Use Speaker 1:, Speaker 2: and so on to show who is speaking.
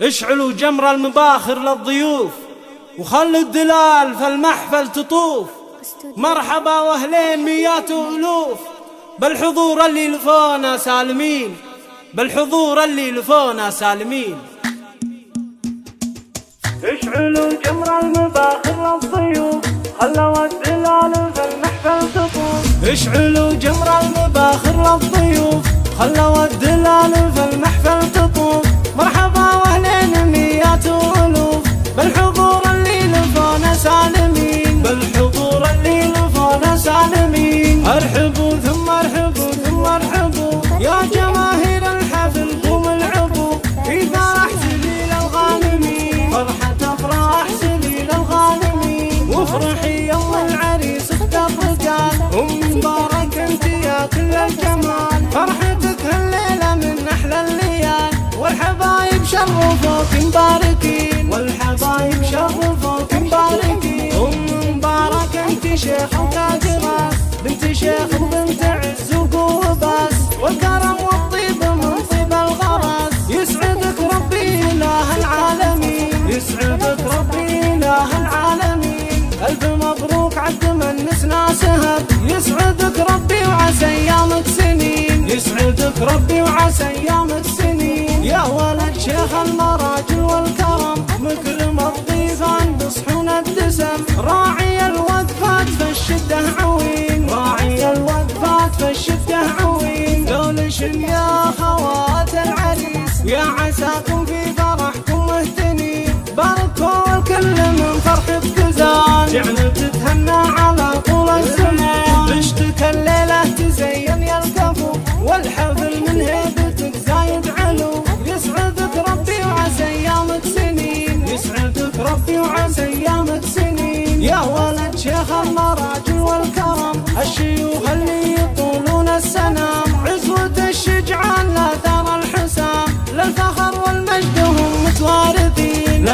Speaker 1: اشعلوا جمر المباخر للضيوف وخلوا الدلال في المحفل تطوف. مرحبا وأهلين ميات وألوف. بالحضور اللي لفونا سالمين. بالحضور اللي لفونا سالمين.
Speaker 2: اشعلوا جمر المباخر للضيوف. خلوا الدلال في المحفل تطوف.
Speaker 1: اشعلوا جمر المباخر للضيوف. خلوا الدلال في المحفل تطوف. مرحبا واهلين ميات والوف بالحضور اللي لفونا سالمين. بالحضور اللي لفونا سالمين. ارحبوا ثم ارحبوا ثم ارحبوا يا جماهير الحفل قوم العبوا في فرح سبيل الغانمين. فرحة أفراح سبيل الغانمين. وافرحي والحبايب شرفوك مباركين. والحبايب شرفوك مباركين. أم مبارك أنت شيخ وتاجرة بنت شيخ وبنت عز بس والكرم والطيب من طيب الغرس يسعدك ربي إله العالمين. يسعدك ربي إله العالمين. الف مبروك عد من نسنا سهب يسعدك ربي وعسى أيامك سنين. يسعدك ربي وعسى أيامك سنين شيخ المراجل والكرم مكرم الضيف عند الدسم. راعي الوقفات في الشده عوين. راعي الوقفات في الشده عوين. دولش يا خوات العريس يا عساكم في يا ولد شيخ المراجل والكرم الشيوخ اللي يطولون السنام عزوة الشجعان لا ترى الحسام للفخر والمجد هم متوارثين